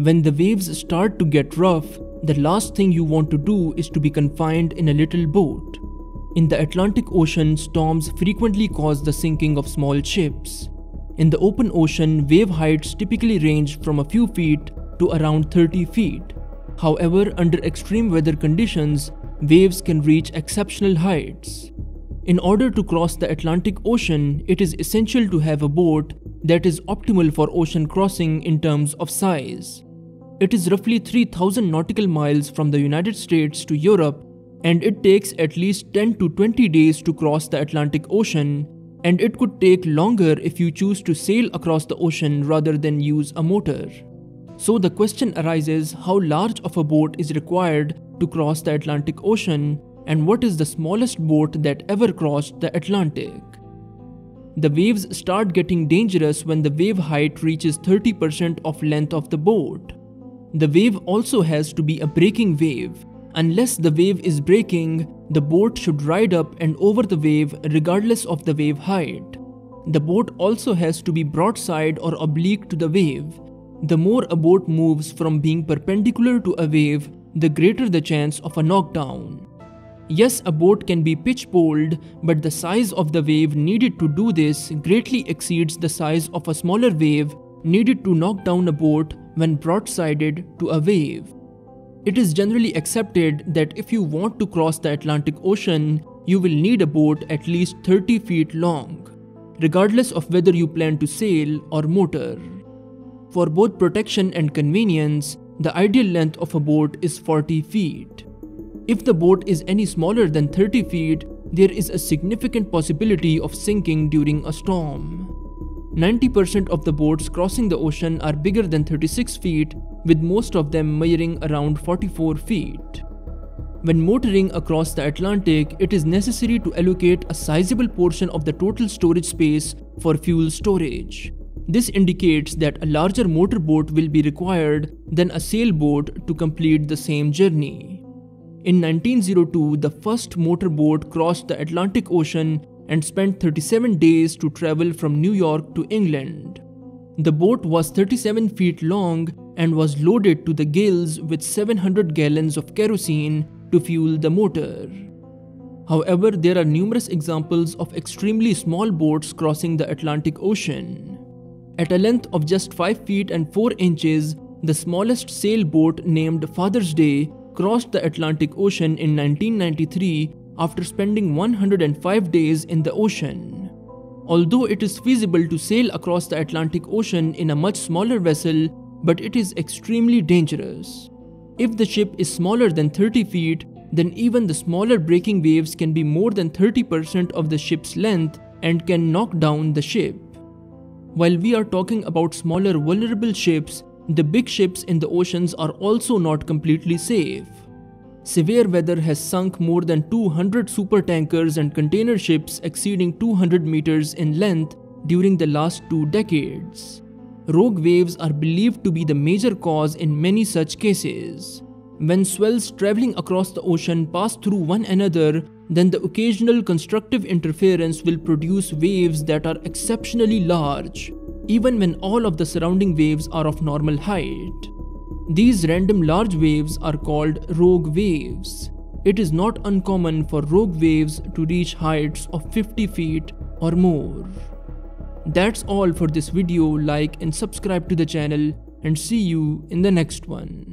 When the waves start to get rough, the last thing you want to do is to be confined in a little boat. In the Atlantic Ocean, storms frequently cause the sinking of small ships. In the open ocean, wave heights typically range from a few feet to around 30 feet. However, under extreme weather conditions, waves can reach exceptional heights. In order to cross the Atlantic Ocean, it is essential to have a boat that is optimal for ocean crossing in terms of size. It is roughly 3000 nautical miles from the United States to Europe and it takes at least 10 to 20 days to cross the Atlantic Ocean and it could take longer if you choose to sail across the ocean rather than use a motor. So the question arises how large of a boat is required to cross the Atlantic Ocean and what is the smallest boat that ever crossed the Atlantic. The waves start getting dangerous when the wave height reaches 30% of length of the boat. The wave also has to be a breaking wave. Unless the wave is breaking, the boat should ride up and over the wave regardless of the wave height. The boat also has to be broadside or oblique to the wave. The more a boat moves from being perpendicular to a wave, the greater the chance of a knockdown. Yes, a boat can be pitch poled, but the size of the wave needed to do this greatly exceeds the size of a smaller wave needed to knock down a boat when broadsided to a wave. It is generally accepted that if you want to cross the Atlantic Ocean, you will need a boat at least 30 feet long, regardless of whether you plan to sail or motor. For both protection and convenience, the ideal length of a boat is 40 feet. If the boat is any smaller than 30 feet, there is a significant possibility of sinking during a storm. 90% of the boats crossing the ocean are bigger than 36 feet, with most of them measuring around 44 feet. When motoring across the Atlantic, it is necessary to allocate a sizable portion of the total storage space for fuel storage. This indicates that a larger motorboat will be required than a sailboat to complete the same journey. In 1902, the first motorboat crossed the Atlantic Ocean and spent 37 days to travel from New York to England. The boat was 37 feet long and was loaded to the gills with 700 gallons of kerosene to fuel the motor. However, there are numerous examples of extremely small boats crossing the Atlantic Ocean. At a length of just 5 feet and 4 inches, the smallest sailboat named Father's Day crossed the Atlantic Ocean in 1993 after spending 105 days in the ocean. Although it is feasible to sail across the Atlantic Ocean in a much smaller vessel, but it is extremely dangerous. If the ship is smaller than 30 feet, then even the smaller breaking waves can be more than 30% of the ship's length and can knock down the ship. While we are talking about smaller vulnerable ships, the big ships in the oceans are also not completely safe. Severe weather has sunk more than 200 supertankers and container ships exceeding 200 meters in length during the last two decades. Rogue waves are believed to be the major cause in many such cases. When swells traveling across the ocean pass through one another, then the occasional constructive interference will produce waves that are exceptionally large, even when all of the surrounding waves are of normal height. These random large waves are called rogue waves. It is not uncommon for rogue waves to reach heights of 50 feet or more. That's all for this video, like and subscribe to the channel and see you in the next one.